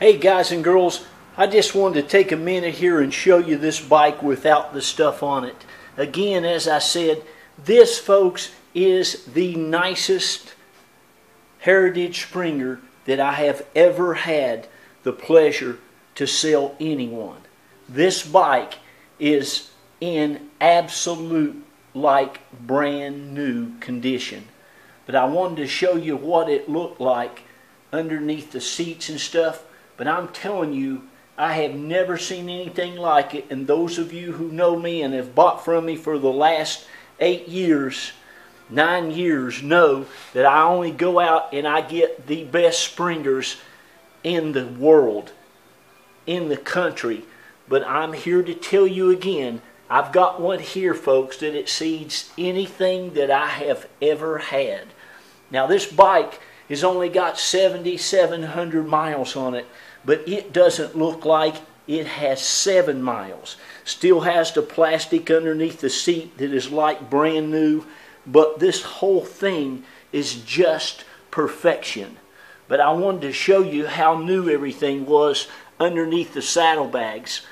Hey guys and girls, I just wanted to take a minute here and show you this bike without the stuff on it. Again, as I said, this folks is the nicest Heritage Springer that I have ever had the pleasure to sell anyone. This bike is in absolute like brand new condition. But I wanted to show you what it looked like underneath the seats and stuff. But I'm telling you, I have never seen anything like it. And those of you who know me and have bought from me for the last eight years, nine years, know that I only go out and I get the best springers in the world, in the country. But I'm here to tell you again, I've got one here, folks, that exceeds anything that I have ever had. Now, this bike has only got 7,700 miles on it, but it doesn't look like it has seven miles. Still has the plastic underneath the seat that is like brand new, but this whole thing is just perfection. But I wanted to show you how new everything was underneath the saddlebags.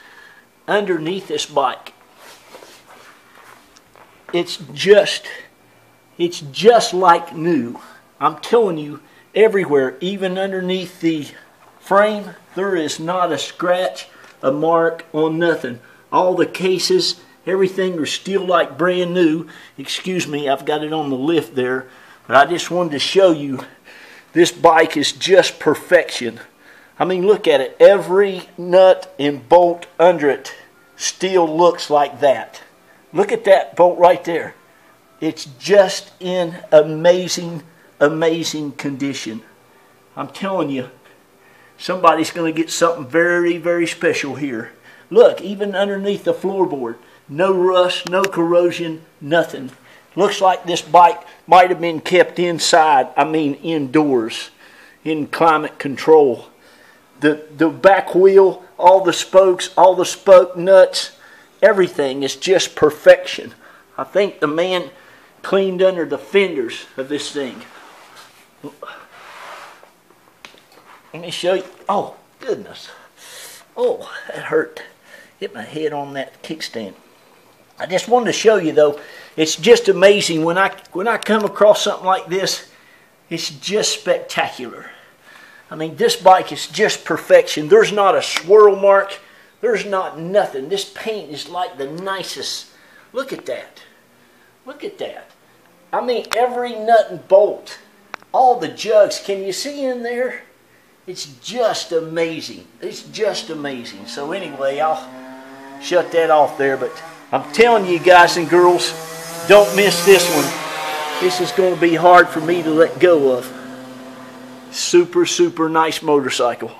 Underneath this bike, it's just it's just like new. I'm telling you, everywhere, even underneath the frame, there is not a scratch, a mark on nothing. All the cases, everything are still like brand new. Excuse me, I've got it on the lift there. But I just wanted to show you this bike is just perfection. I mean, look at it. Every nut and bolt under it still looks like that. Look at that bolt right there. It's just in amazing, amazing condition. I'm telling you, somebody's going to get something very, very special here. Look, even underneath the floorboard, no rust, no corrosion, nothing. Looks like this bike might have been kept inside, I mean indoors, in climate control. The, the back wheel, all the spokes, all the spoke nuts, everything is just perfection. I think the man cleaned under the fenders of this thing. Let me show you. Oh, goodness. Oh, that hurt. Hit my head on that kickstand. I just wanted to show you though, it's just amazing when I when I come across something like this, it's just spectacular. I mean, this bike is just perfection. There's not a swirl mark. There's not nothing. This paint is like the nicest. Look at that. Look at that. I mean, every nut and bolt, all the jugs. Can you see in there? It's just amazing. It's just amazing. So anyway, I'll shut that off there. But I'm telling you guys and girls, don't miss this one. This is going to be hard for me to let go of. Super, super nice motorcycle.